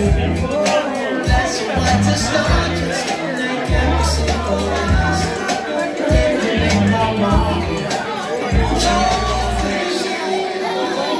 That's what to start. Just make every single